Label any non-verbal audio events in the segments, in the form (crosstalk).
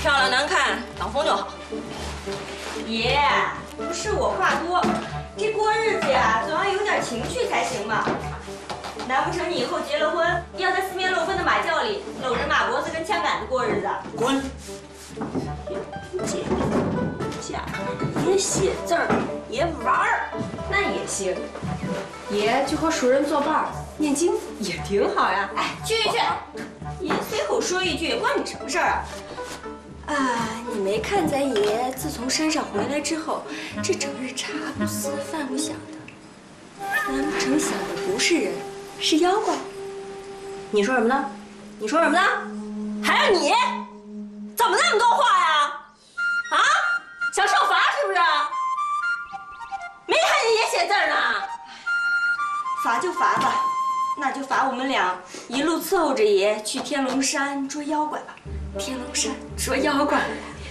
漂亮难看，挡风就好。爷，不是我话多，这过日子呀，总要有点情趣才行嘛。难不成你以后结了婚，要在四面漏风的马厩里搂着马脖子跟枪杆子过日子？滚！姐，假爷写字儿，爷玩儿，那也行。爷就和熟人作伴，念经也挺好呀。哎，去去去！说一句，关你什么事儿啊？啊，你没看咱爷自从山上回来之后，这整日茶不思饭不想的，难不成想的不是人，是妖怪？你说什么呢？你说什么呢？还有你，怎么那么多话呀？啊，想受罚是不是？没看见爷写字呢？罚就罚吧，那就罚我们俩一路伺候着爷去天龙山捉妖怪吧。天龙山捉妖怪，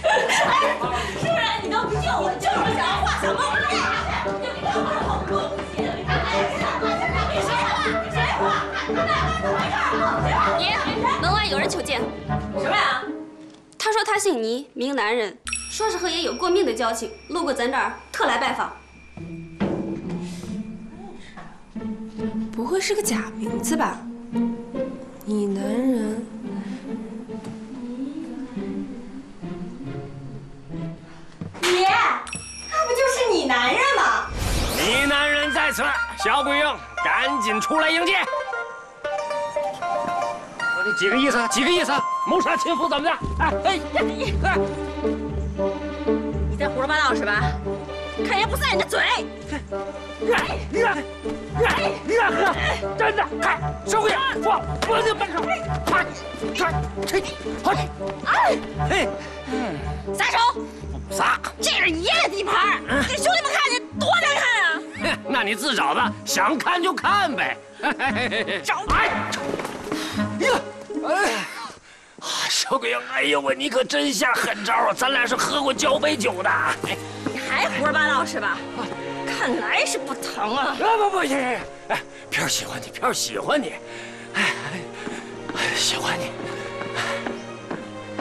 哎，是不是？你都不救我，就是想画小猫咪，就给他画好东西。谁画？谁画？怎么回事？爷，门外有人求见。什么呀？他说他姓倪，名男人，说是和爷有过命的交情，路过咱这儿，特来拜访。不会是个假名字吧？你男人。爷，他不就是你男人吗？你男人在此，小鬼婴，赶紧出来迎接。我这几个意思？几个意思？谋杀亲夫怎么的？哎哎哎！你在胡说八道是吧？看爷不散你的嘴！哎，你看，哎，你看，真的，看，小鬼，放，放这半手，快，快，嘿，嘿，哎，嘿，撒手！不撒！这是爷的地盘，给兄弟们看见多难看啊！那你自找的，想看就看呗。找哎，呀，哎，小鬼呀，哎呦喂，你可真下狠招啊！咱俩是喝过交杯酒的。你还胡说八道是吧？看来是不疼啊！不不，行行行，哎，飘喜欢你，飘喜欢你，哎哎，喜欢你。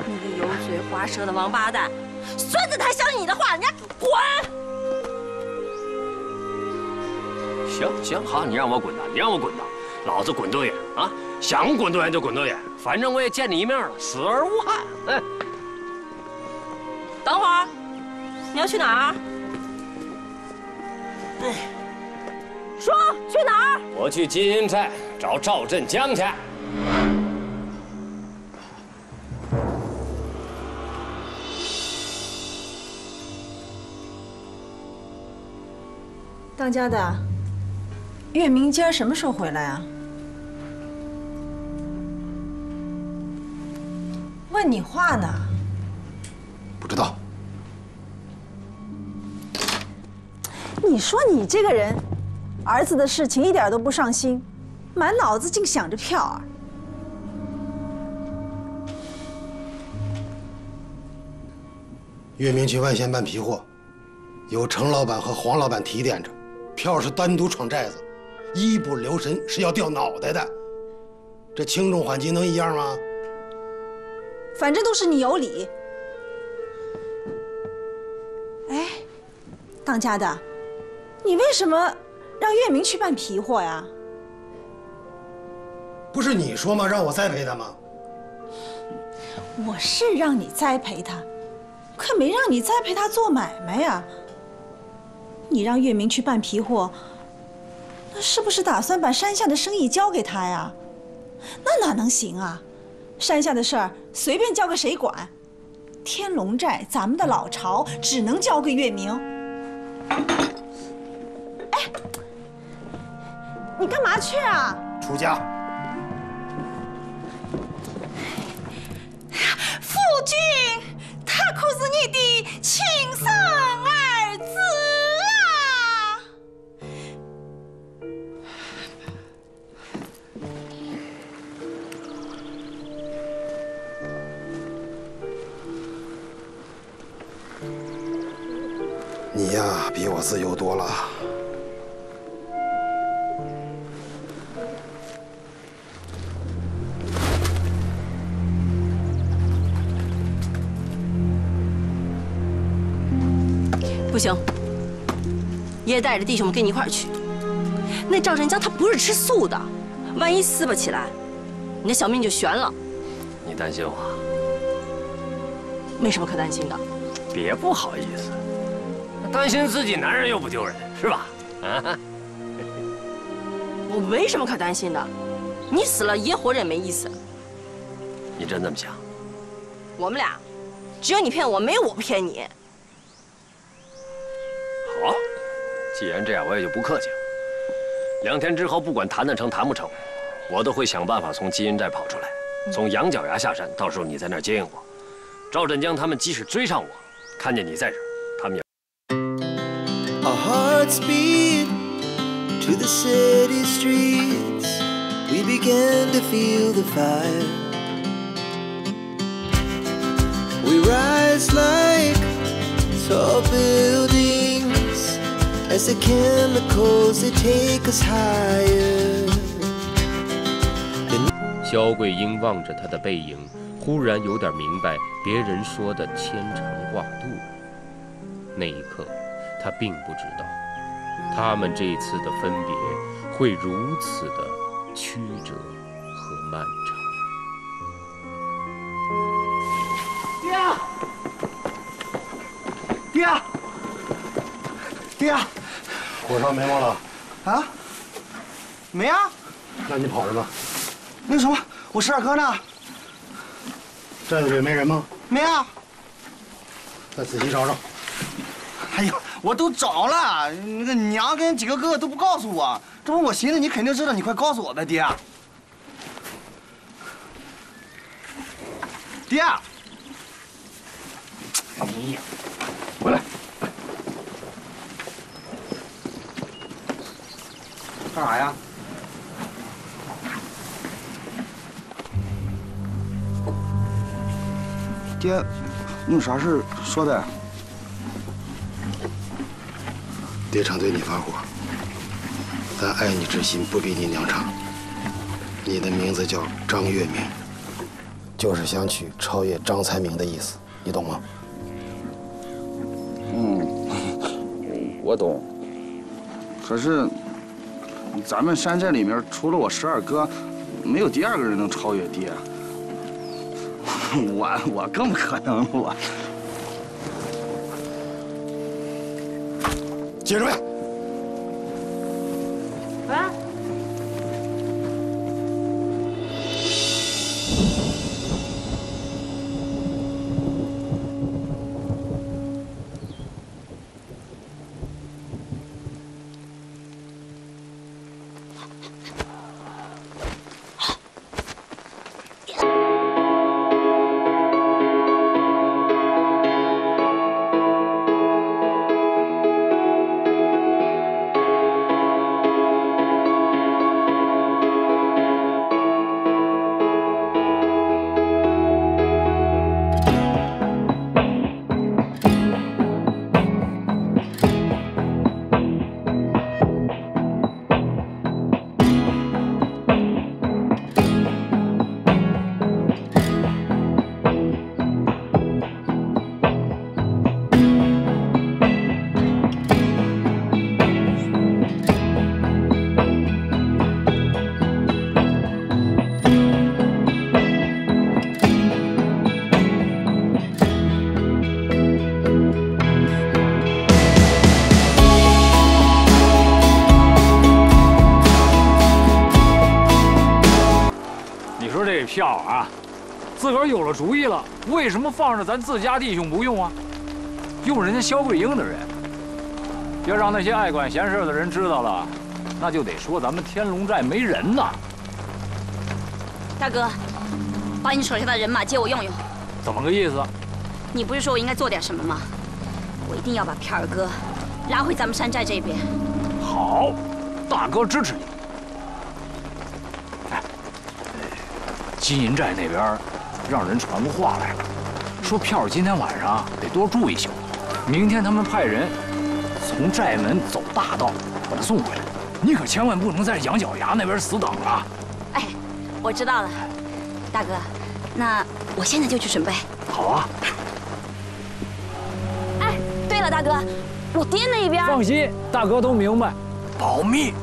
你个油嘴滑舌的王八蛋！孙子才相信你的话，你滚！行行好，你让我滚呐，你让我滚呐，老子滚多远啊？想滚多远就滚多远，反正我也见你一面了，死而无憾。哎。等会儿，你要去哪儿？哎，说去哪儿？我去金银寨找赵振江去。当家的，月明今儿什么时候回来啊？问你话呢。不知道。你说你这个人，儿子的事情一点都不上心，满脑子净想着票儿。月明去外县办皮货，有程老板和黄老板提点着。票是单独闯寨子，一不留神是要掉脑袋的。这轻重缓急能一样吗？反正都是你有理。哎，当家的，你为什么让月明去办皮货呀？不是你说吗？让我栽培他吗？我是让你栽培他，可没让你栽培他做买卖呀。你让月明去办皮货，那是不是打算把山下的生意交给他呀？那哪能行啊？山下的事儿随便交给谁管？天龙寨咱们的老巢，只能交给月明。你干嘛去啊？出家。夫君，他可是你的亲生儿子啊。你呀，比我自由多了。不行，爷带着弟兄们跟你一块儿去。那赵振江他不是吃素的，万一撕巴起来，你的小命就悬了。你担心我？没什么可担心的。别不好意思，担心自己男人又不丢人，是吧？啊？(laughs) 我没什么可担心的，你死了爷活着也没意思。你真这么想？我们俩，只有你骗我，没有我不骗你。既然这样，我也就不客气了。两天之后，不管谈得成谈不成，我都会想办法从金银寨跑出来，从羊角崖下山。到时候你在那儿接应我。赵振江他们即使追上我，看见你在这儿，他们也。Our hearts beat to the city streets. We began to feel the fire. As the chemicals they take us higher. 萧桂英望着他的背影，忽然有点明白别人说的牵肠挂肚。那一刻，他并不知道，他们这次的分别会如此的曲折和漫长。爹爹，爹，裹上眉毛了？啊？没啊？那你跑什么？那什么，我十二哥呢？寨子里没人吗？没啊？再仔细找找。哎呀，我都找了，那个娘跟几个哥哥都不告诉我，这不我寻思你肯定知道，你快告诉我呗，爹。爹。哎呀，回来。干啥呀？爹，你有啥事说的？爹常对你发火，但爱你之心不比你娘差。你的名字叫张月明，就是想取超越张才明的意思，你懂吗？嗯，(laughs) 我懂。可是，咱们山寨里面除了我十二哥，没有第二个人能超越爹。(laughs) 我我更不可能，我。接着呗。自个儿有了主意了，为什么放着咱自家弟兄不用啊？用人家肖桂英的人，要让那些爱管闲事的人知道了，那就得说咱们天龙寨没人呐。大哥，把你手下的人马借我用用。怎么个意思？你不是说我应该做点什么吗？我一定要把片儿哥拉回咱们山寨这边。好，大哥支持你。哎，金银寨那边让人传过话来了，说票儿今天晚上得多住一宿，明天他们派人从寨门走大道把他送回来。你可千万不能在羊角崖那边死等啊！哎，我知道了，大哥，那我现在就去准备。好啊。哎，对了，大哥，我爹那边。放心，大哥都明白，保密。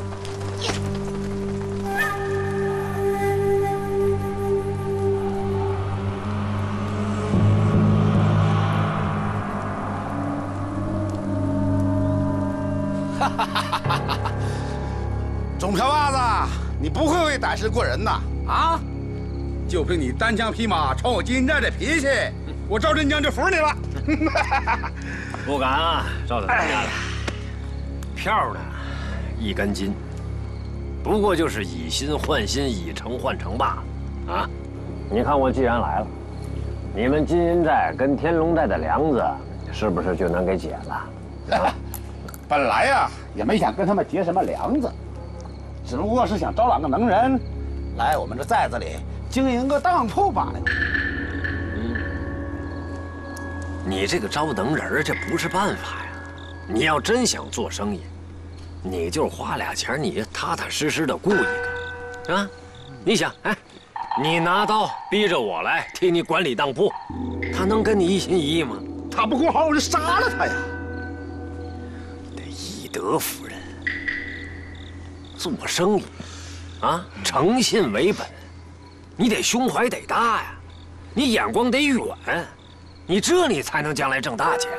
不会会胆识过人呐？啊！就凭你单枪匹马闯我金银寨的脾气，我赵振江就服你了。(laughs) 不敢啊，赵大当家的。票呢，一根筋，不过就是以心换心，以诚换诚罢了。啊！你看我既然来了，你们金银寨跟天龙寨的梁子，是不是就能给解了？(laughs) 本来呀，也没想跟他们结什么梁子，只不过是想招揽个能人，来我们这寨子里经营个当铺罢了。你这个招能人，这不是办法呀！你要真想做生意，你就花俩钱，你踏踏实实的雇一个，啊！你想，哎，你拿刀逼着我来替你管理当铺，他能跟你一心一意吗？他不够好，我就杀了他呀！得以德服人，做生意，啊，诚信为本，你得胸怀得大呀，你眼光得远。你这你才能将来挣大钱，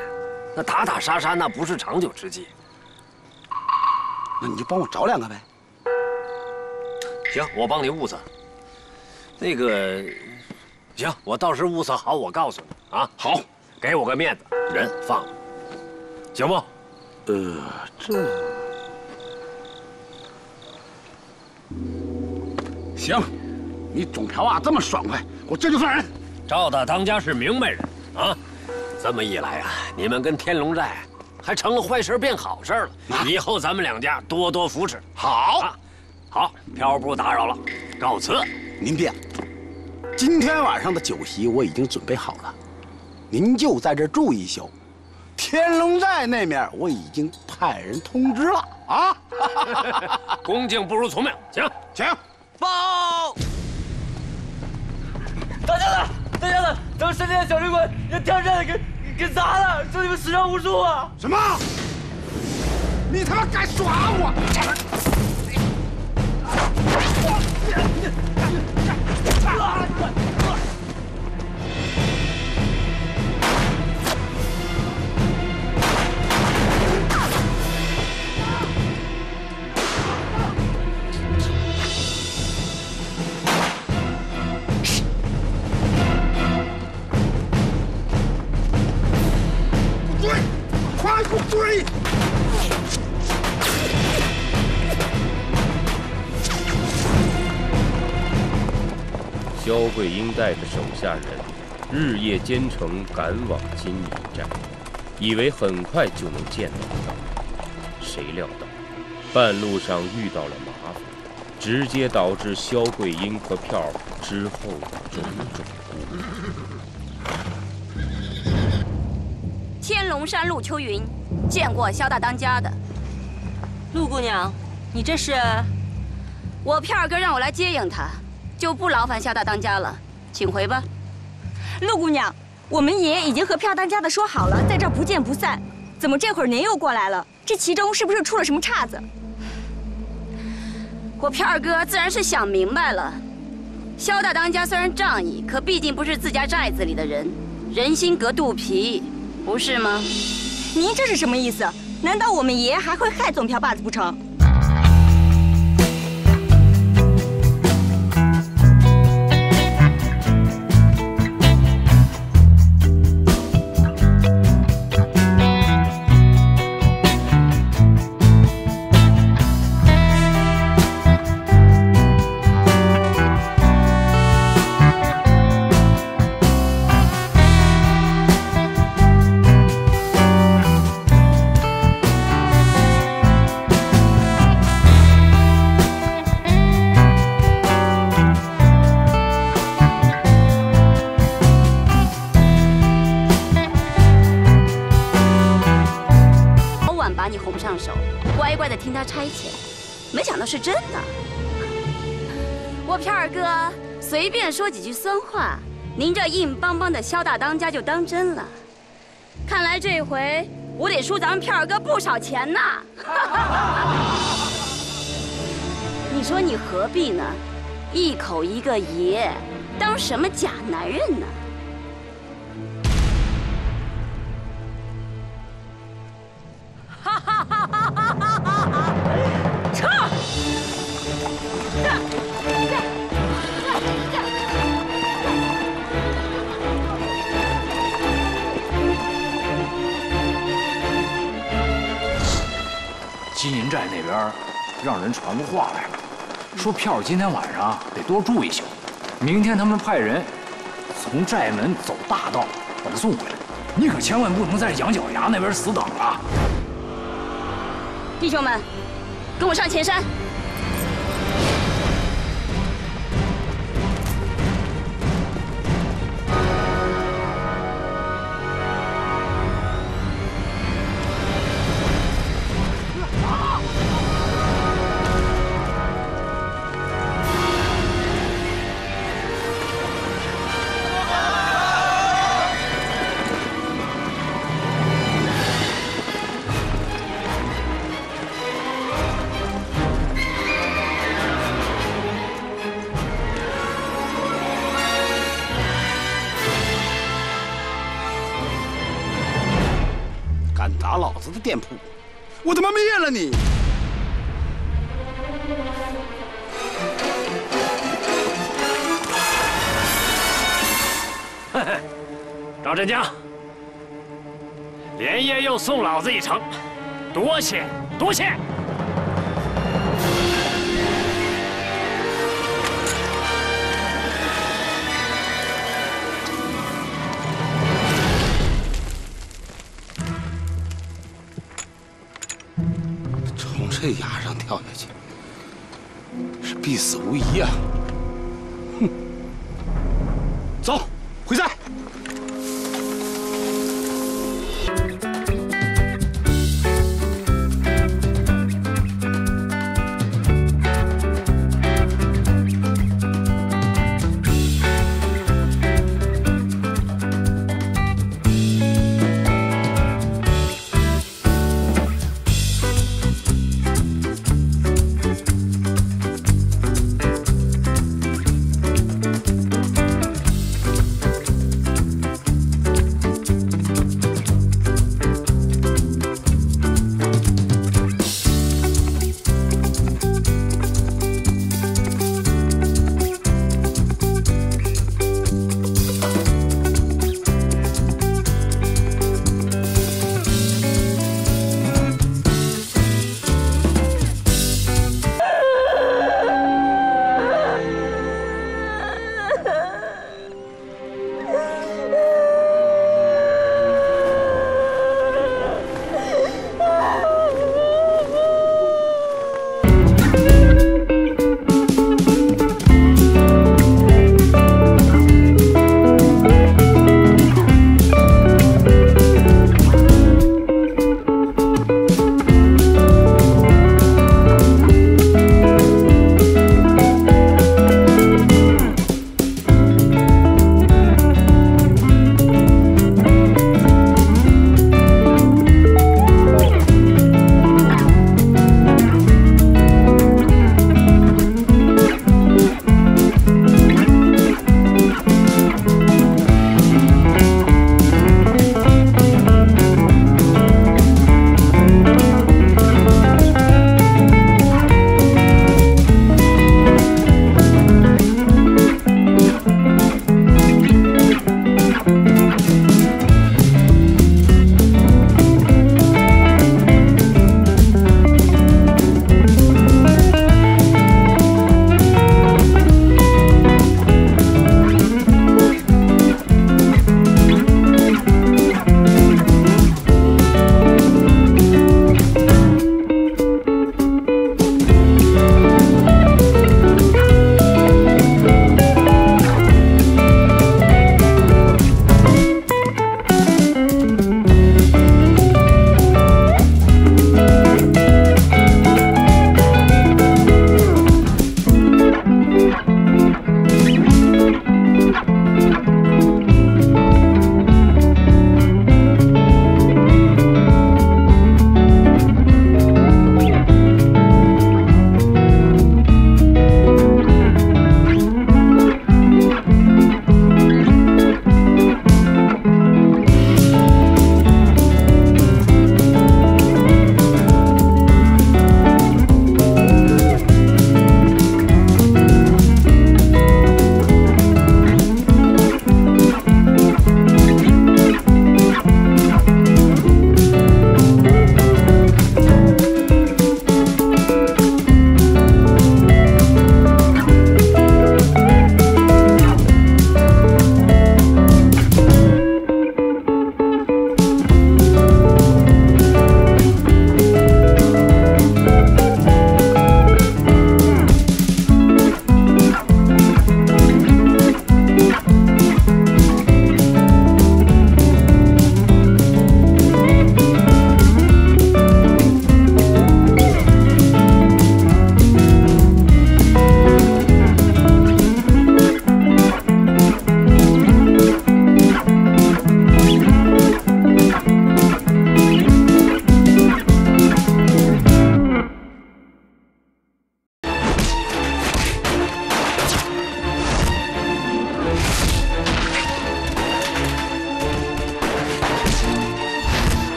那打打杀杀那不是长久之计。那你就帮我找两个呗。行，我帮你物色。那个，行，我到时物色好，我告诉你啊。好，给我个面子，人放了，行不？呃，这行，你总瓢啊这么爽快，我这就放人。赵大当家是明白人啊，这么一来啊，你们跟天龙寨还成了坏事变好事了。以后咱们两家多多扶持。好，好，飘不打扰了，告辞。您别，今天晚上的酒席我已经准备好了，您就在这住一宿。天龙寨那面我已经派人通知了啊。(laughs) 恭敬不如从命，请请。报，大家的。大家的，咱们山间的小旅馆让天山给给砸了，兄弟们死伤无数啊！什么？你他妈敢耍我！萧桂英带着手下人日夜兼程赶往金银寨，以为很快就能见到他，谁料到半路上遇到了麻烦，直接导致萧桂英和票之后的种种。天龙山陆秋云，见过萧大当家的。陆姑娘，你这是？我票儿哥让我来接应他，就不劳烦萧大当家了，请回吧。陆姑娘，我们爷已经和票当家的说好了，在这儿不见不散。怎么这会儿您又过来了？这其中是不是出了什么岔子？我票二哥自然是想明白了。萧大当家虽然仗义，可毕竟不是自家寨子里的人，人心隔肚皮。不是吗？您这是什么意思？难道我们爷还会害总票把子不成？还得听他差遣。没想到是真的。我片儿哥随便说几句酸话，您这硬邦邦的萧大当家就当真了。看来这回我得输咱们片儿哥不少钱呢。(laughs) 你说你何必呢？一口一个爷，当什么假男人呢？金银寨那边让人传过话来了，说票今天晚上得多住一宿，明天他们派人从寨门走大道把他送回来。你可千万不能在羊角崖那边死等啊！弟兄们，跟我上前山。我他妈灭了你！(laughs) 赵振江，连夜又送老子一程，多谢多谢。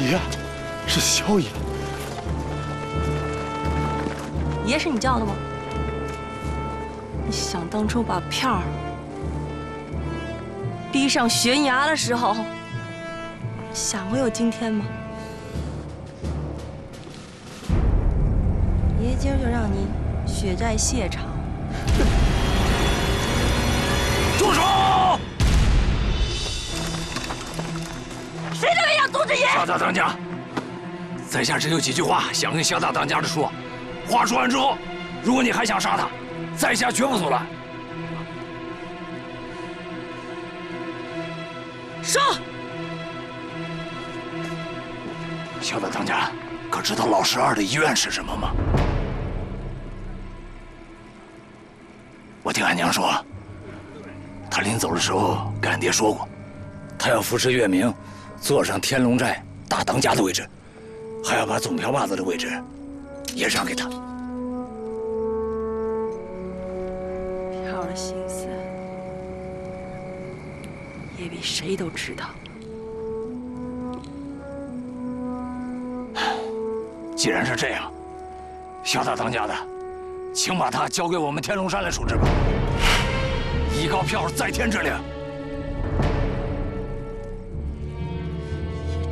爷，是萧爷。爷是你叫的吗？你想当初把票儿逼上悬崖的时候，想过有今天吗？爷今儿就让你血债血偿。萧大当家，在下只有几句话想跟萧大当家的说。话说完之后，如果你还想杀他，在下绝不阻拦。说。萧大当家，可知道老十二的遗愿是什么吗？我听俺娘说，他临走的时候跟俺爹说过，他要扶持月明，坐上天龙寨大当家的位置，还要把总瓢把子的位置也让给他。飘的心思，也比谁都知道。既然是这样，小大当家的，请把他交给我们天龙山来处置吧。以告票在天之灵。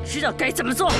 知道该怎么做。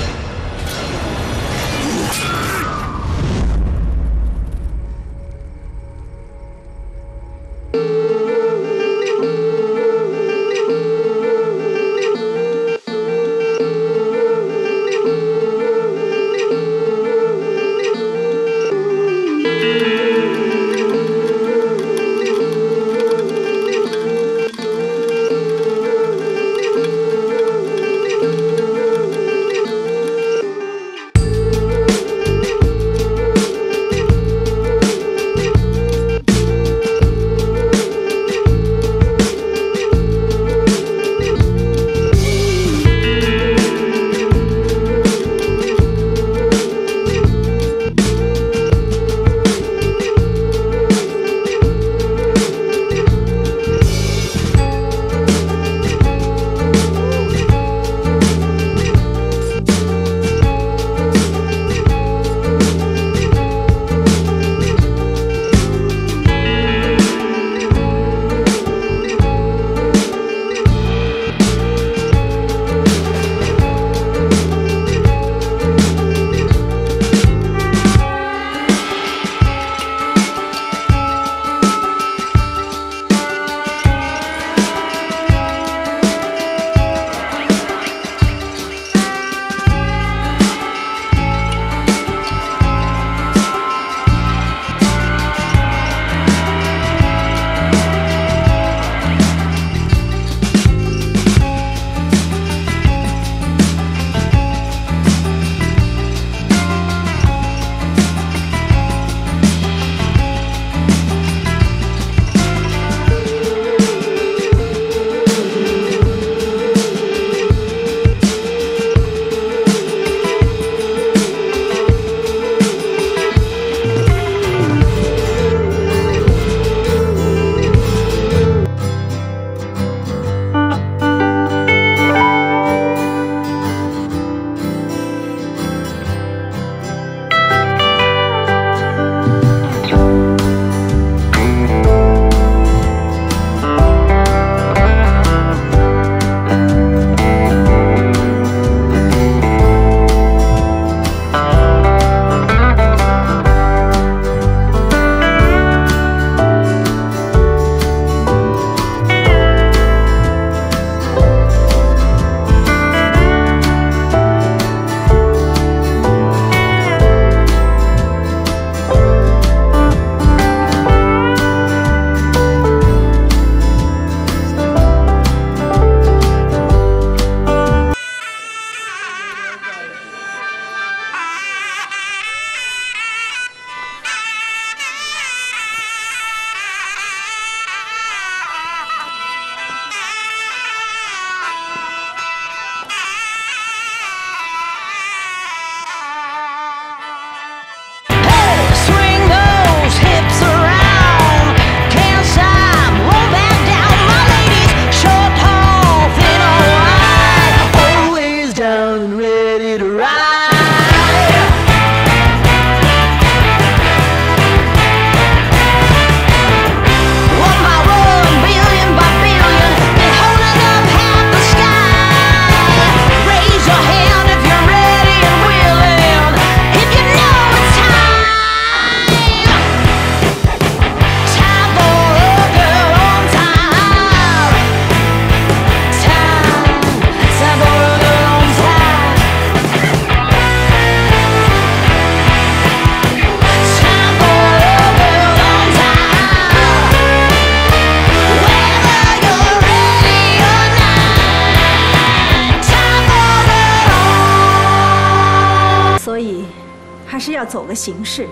形式。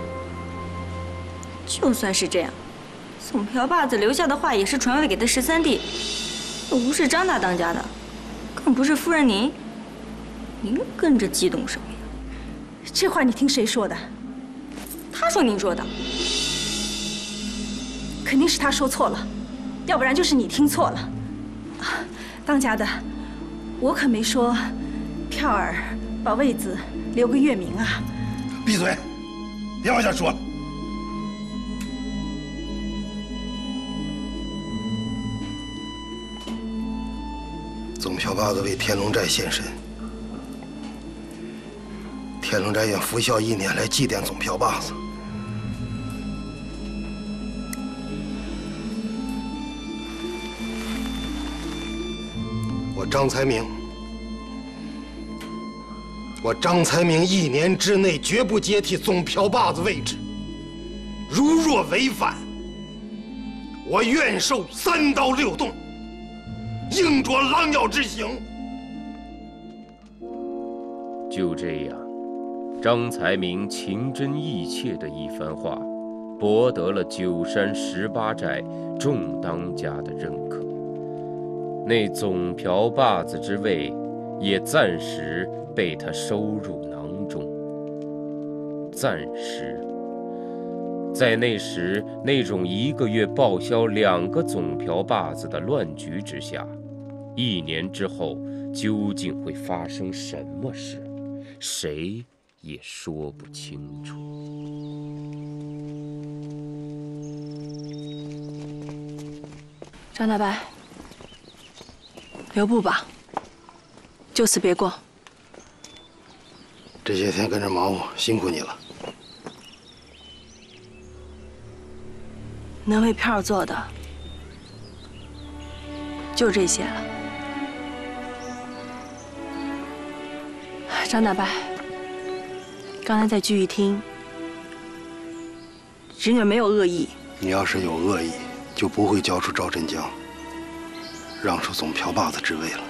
就算是这样，总瓢把子留下的话也是传位给他十三弟，又不是张大当家的，更不是夫人您。您跟着激动什么呀？这话你听谁说的？他说您说的。肯定是他说错了，要不然就是你听错了。当家的，我可没说票儿把位子留给月明啊。闭嘴，别往下说了。总瓢把子为天龙寨献身，天龙寨愿服孝一年来祭奠总瓢把子。我张才明，我张才明一年之内绝不接替总瓢把子位置。如若违反，我愿受三刀六洞，应着狼咬之刑。就这样，张才明情真意切的一番话，博得了九山十八寨众当家的认可。那总瓢把子之位，也暂时被他收入囊中。暂时，在那时那种一个月报销两个总瓢把子的乱局之下，一年之后究竟会发生什么事，谁也说不清楚。张大伯。留步吧，就此别过。这些天跟着忙活，辛苦你了。能为票做的就这些了。张大伯，刚才在聚义厅，侄女没有恶意。你要是有恶意，就不会交出赵振江。让出总瓢把子之位了。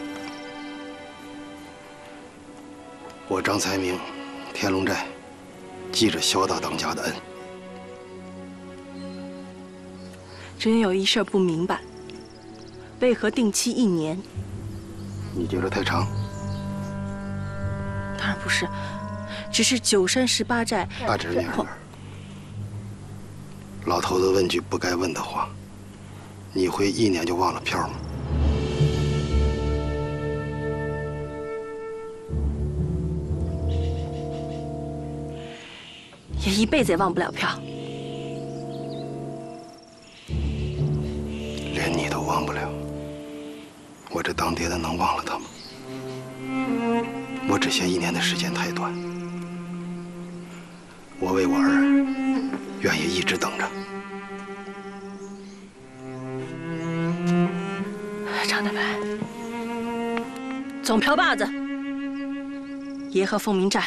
我张才明，天龙寨记着萧大当家的恩。侄女有一事不明白，为何定期一年？你觉得太长？当然不是，只是九山十八寨。大侄女儿，老头子问句不该问的话，你会一年就忘了票吗？一辈子也忘不了票，连你都忘不了，我这当爹的能忘了他吗？我只嫌一年的时间太短，我为我儿愿意一直等着。张大白，总瓢把子，爷和凤鸣寨。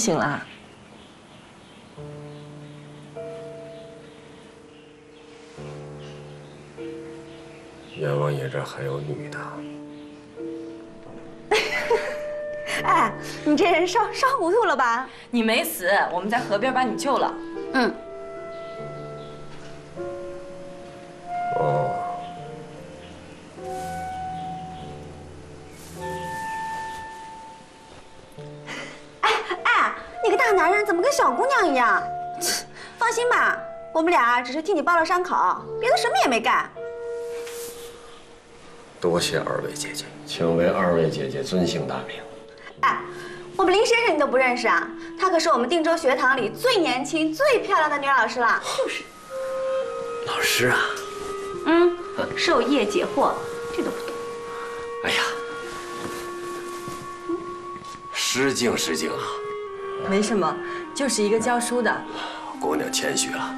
醒了？阎王爷这还有女的？(laughs) 哎，你这人烧烧糊涂了吧？你没死，我们在河边把你救了。嗯。只是替你包了伤口，别的什么也没干。多谢二位姐姐，请为二位姐姐尊姓大名。哎，我们林先生你都不认识啊？她可是我们定州学堂里最年轻、最漂亮的女老师了。就是。老师啊，嗯，授业解惑，这都不懂。哎呀，失敬失敬啊！没什么，就是一个教书的。姑娘谦虚了。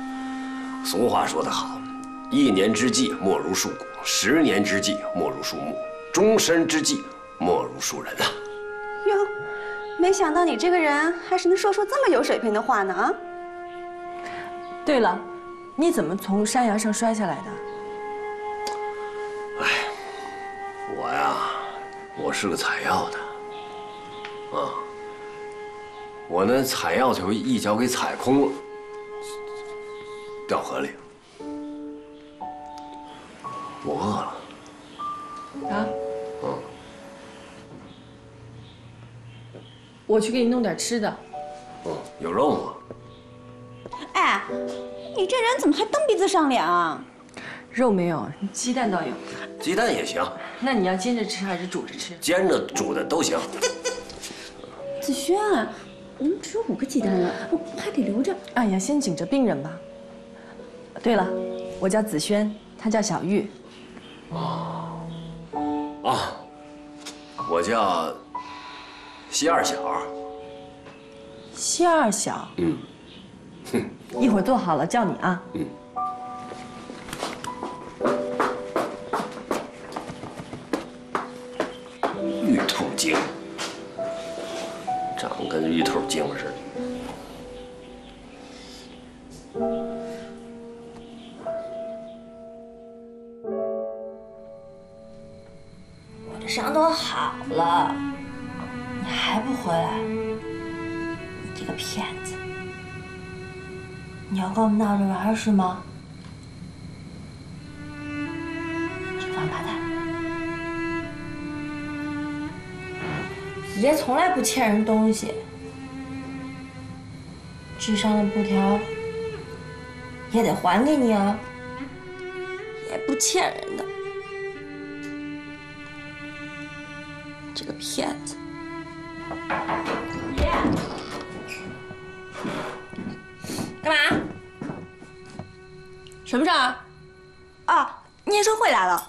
俗话说得好，一年之计莫如树谷，十年之计莫如树木，终身之计莫如树人啊！哟，没想到你这个人还是能说出这么有水平的话呢啊！对了，你怎么从山崖上摔下来的？哎我呀，我是个采药的，啊，我那采药球一脚给踩空了，掉河里。我饿了，啊？嗯，我去给你弄点吃的。嗯，有肉吗？哎，你这人怎么还蹬鼻子上脸啊？肉没有，鸡蛋倒有。鸡蛋也行，那你要煎着吃还是煮着吃？煎着、煮的都行。子轩，我们只有五个鸡蛋了，我还得留着。哎呀，先紧着病人吧。对了，我叫子轩，他叫小玉。哦啊，我叫西二小。西二小。嗯。哼一会儿做好了叫你啊。嗯。玉兔精，长得跟玉兔精似的。好了，你还不回来？你这个骗子！你要跟我们闹着玩是吗？这王八蛋！爷从来不欠人东西，治伤的布条也得还给你啊，也不欠人的。骗子！爷，干嘛？什么事儿？啊，念书会来了。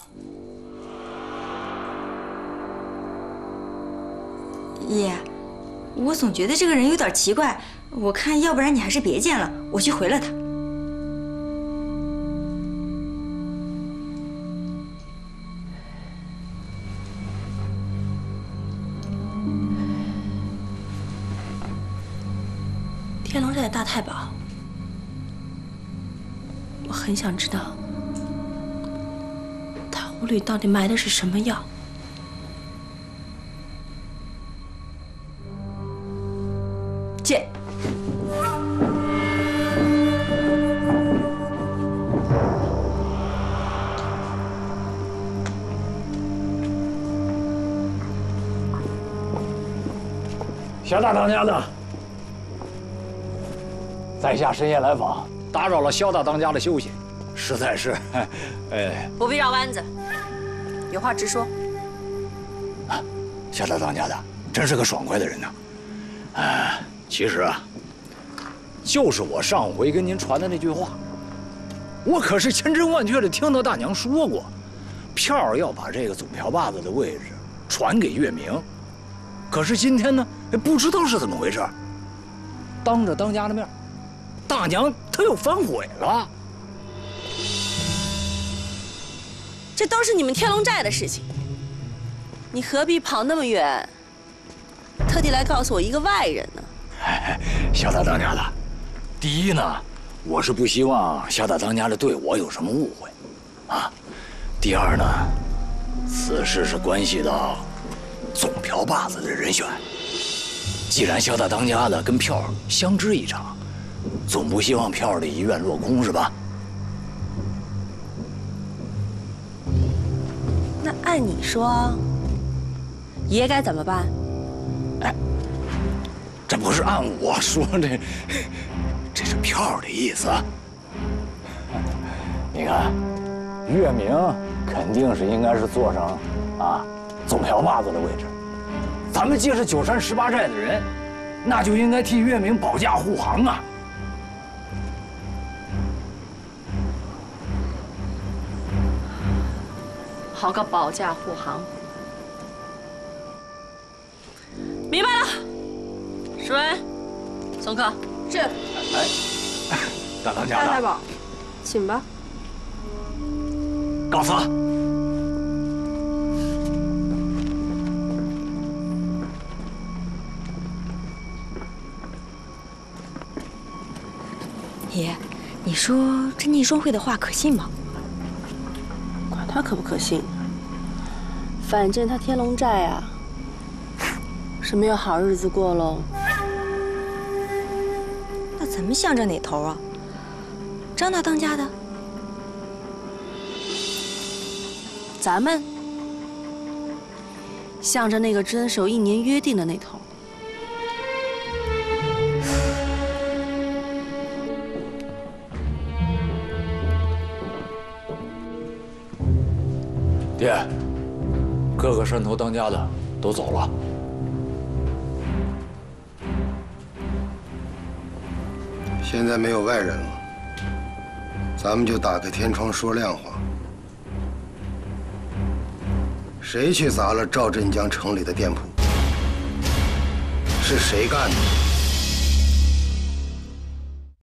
爷，我总觉得这个人有点奇怪，我看要不然你还是别见了，我去回了他。太保，我很想知道他壶里到底埋的是什么药。见。小大当家的，在下深夜来访，打扰了萧大当家的休息，实在是，(laughs) 哎，不必绕弯子，有话直说。萧大当家的真是个爽快的人呐。哎，其实啊，就是我上回跟您传的那句话，我可是千真万确的听到大娘说过，票儿要把这个总瓢把子的位置传给月明。可是今天呢，哎不知道是怎么回事，当着当家的面，大娘她又反悔了。这都是你们天龙寨的事情，你何必跑那么远，特地来告诉我一个外人呢？小大当家的，第一呢，我是不希望小大当家的对我有什么误会，啊，第二呢，此事是关系到总瓢把子的人选。既然萧大当家的跟票相知一场，总不希望票儿的遗愿落空是吧？那按你说，爷该怎么办？哎这不是按我说这，这是票儿的意思。你看，月明肯定是应该是坐上啊总瓢把子的位置，咱们既是九山十八寨的人，那就应该替月明保驾护航啊！好个保驾护航！明白了，石文，送客。是。哎，大当家的，大太保，请吧。告辞。爷，你说这聂双慧的话可信吗？管他可不可信，反正他天龙寨啊 (laughs) 是没有好日子过喽。那咱们向着哪头啊？张大当家的？咱们向着那个遵守一年约定的那头。爹，各个山头当家的都走了。现在没有外人了，咱们就打开天窗说亮话。谁去砸了赵镇江城里的店铺？是谁干的？